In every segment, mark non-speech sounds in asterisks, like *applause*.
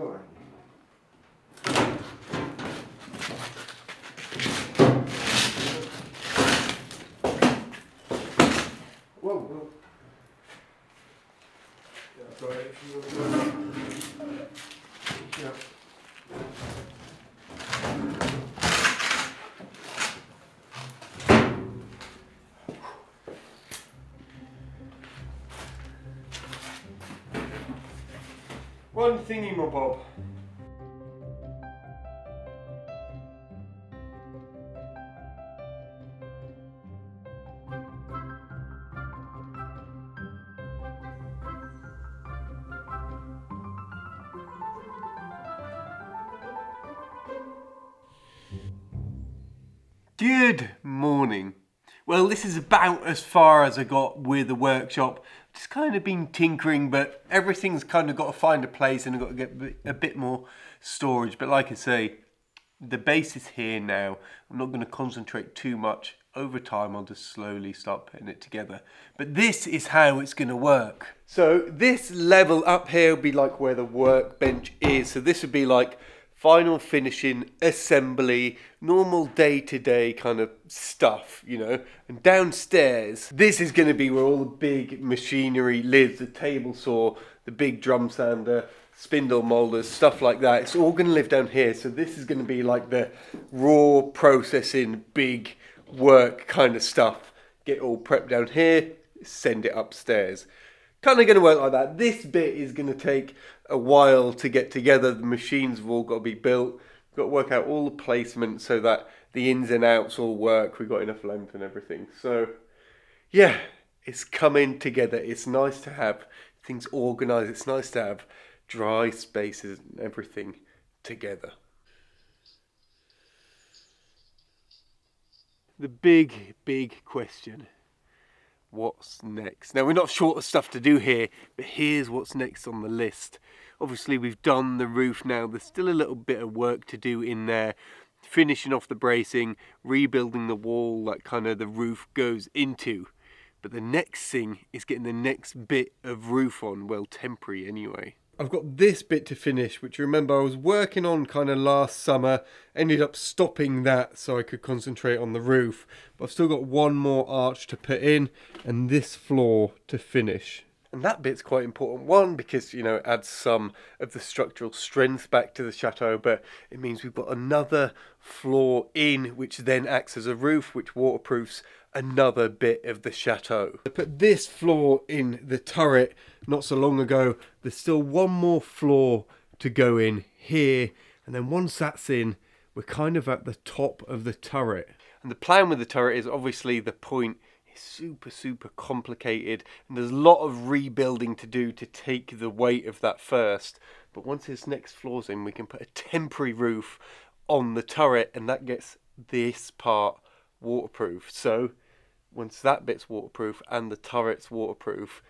pure One thingy, bob. Good morning. Well, this is about as far as I got with the workshop. Just kind of been tinkering, but everything's kind of got to find a place and I've got to get a bit- more storage. But like I say, the base is here now. I'm not going to concentrate too much. Over time, I'll just slowly start putting it together. But this is how it's going to work. So this level up here will be like where the workbench is. So this would be like final finishing, assembly, normal day to day kind of stuff, you know. And downstairs, this is going to be where all the big machinery lives the table saw, the big drum sander, spindle molders, stuff like that. It's all going to live down here. So this is going to be like the raw processing, big work kind of stuff. Get all prepped down here, send it upstairs kind of going to work like that. This bit is going to take a while to get together. The machines have all got to be built. We've got to work out all the placement so that the ins and outs all work. We've got enough length and everything. So, yeah, it's coming together. It's nice to have things organised. It's nice to have dry spaces and everything together. The big, big question what's next. Now, we're not short of stuff to do here, but here's what's next on the list. Obviously, we've done the roof now. There's still a little bit of work to do in there. Finishing off the bracing, rebuilding the wall that kind of the roof goes into. But the next thing is getting the next bit of roof on, well, temporary anyway. I've got this bit to finish, which remember I was working on kind of last summer. Ended up stopping that so I could concentrate on the roof. But I've still got one more arch to put in and this floor to finish. And that bit's quite important. One, because, you know, it adds some of the structural strength back to the chateau, but it means we've got another floor in, which then acts as a roof, which waterproofs another bit of the chateau. I put this floor in the turret not so long ago. There's still one more floor to go in here, and then once that's in, we're kind of at the top of the turret. And the plan with the turret is obviously the point is super, super complicated, and there's a lot of rebuilding to do to take the weight of that first. But once this next floor's in, we can put a temporary roof on the turret, and that gets this part waterproof. So once that bit's waterproof and the turret's waterproof,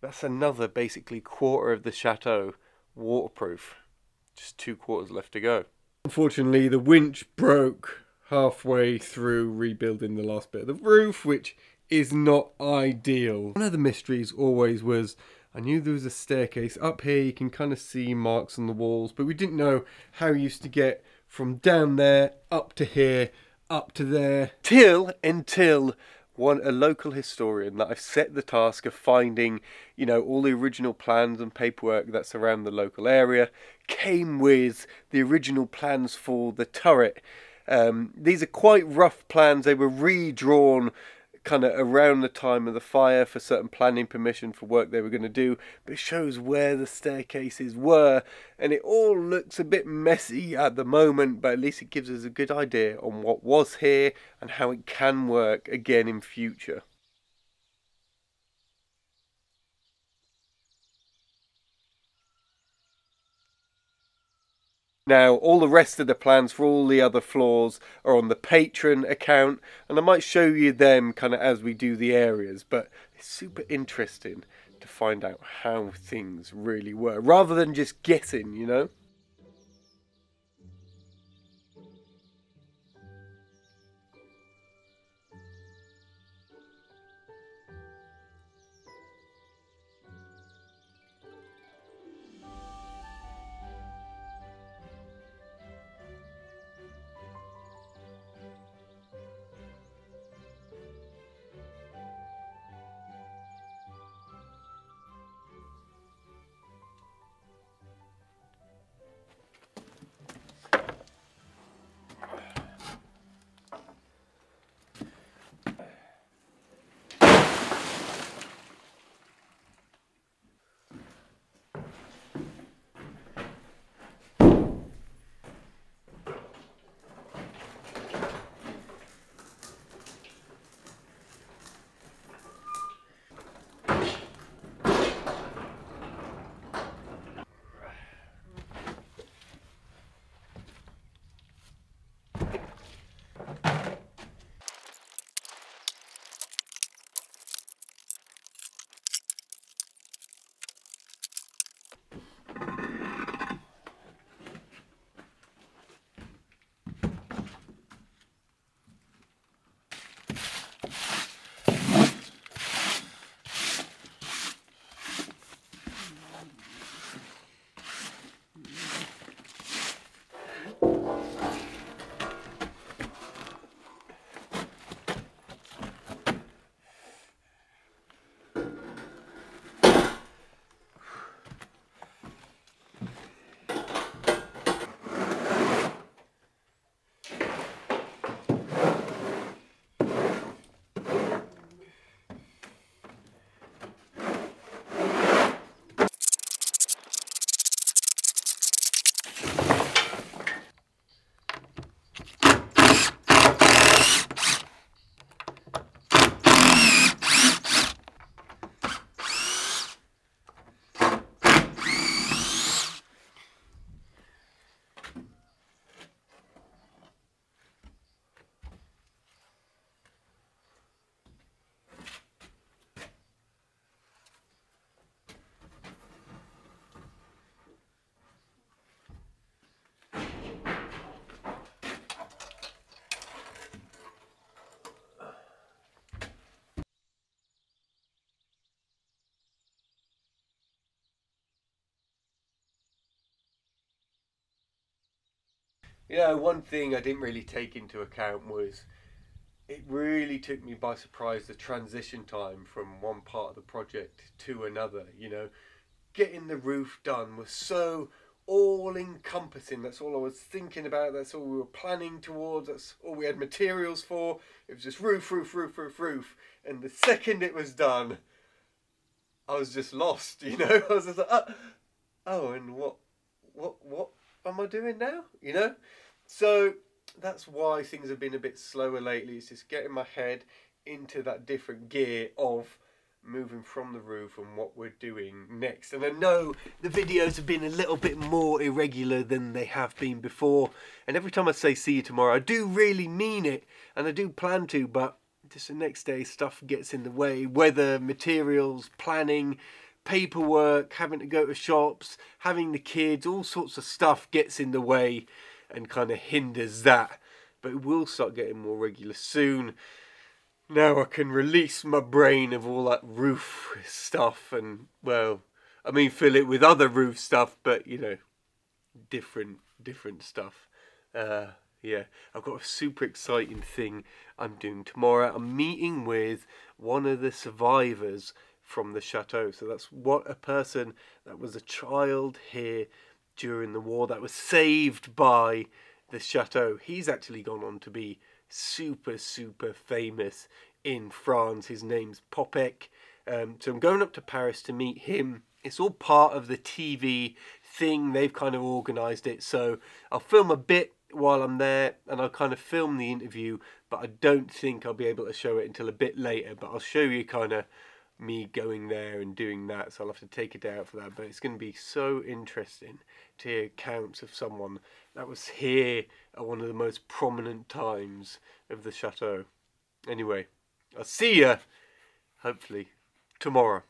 that's another basically quarter of the chateau waterproof. Just two quarters left to go. Unfortunately, the winch broke halfway through rebuilding the last bit of the roof, which is not ideal. One of the mysteries always was I knew there was a staircase up here, you can kind of see marks on the walls, but we didn't know how you used to get from down there up to here, up to there. Till until one a local historian that I've set the task of finding, you know, all the original plans and paperwork that's around the local area, came with the original plans for the turret. Um, these are quite rough plans. They were redrawn kind of around the time of the fire for certain planning permission for work they were going to do, but it shows where the staircases were, and it all looks a bit messy at the moment, but at least it gives us a good idea on what was here and how it can work again in future. Now, all the rest of the plans for all the other floors are on the Patreon account, and I might show you them kind of as we do the areas, but it's super interesting to find out how things really were, rather than just guessing, you know? You know, one thing I didn't really take into account was it really took me by surprise the transition time from one part of the project to another. You know, getting the roof done was so all encompassing. That's all I was thinking about. That's all we were planning towards. That's all we had materials for. It was just roof, roof, roof, roof, roof. And the second it was done, I was just lost. *laughs* You know, I was just like, oh, oh and what, what, what am I doing now? You know, so that's why things have been a bit slower lately. It's just getting my head into that different gear of moving from the roof and what we're doing next. And I know the videos have been a little bit more irregular than they have been before. And every time I say see you tomorrow, I do really mean it. And I do plan to, but just the next day stuff gets in the way. Weather, materials, planning, paperwork, having to go to shops, having the kids, all sorts of stuff gets in the way and kind of hinders that. But it will start getting more regular soon. Now I can release my brain of all that roof stuff and, well, I mean, fill it with other roof stuff, but you know, different, different stuff. Uh, yeah, I've got a super exciting thing I'm doing tomorrow. I'm meeting with one of the survivors from the chateau. So that's what a person that was a child here during the war that was saved by the chateau. He's actually gone on to be super, super famous in France. His name's Popek. Um, so I'm going up to Paris to meet him. It's all part of the TV thing. They've kind of organised it. So I'll film a bit while I'm there and I'll kind of film the interview, but I don't think I'll be able to show it until a bit later. But I'll show you kind of me going there and doing that, so I'll have to take it out for that. But it's going to be so interesting to hear accounts of someone that was here at one of the most prominent times of the chateau. Anyway, I'll see you, hopefully, tomorrow.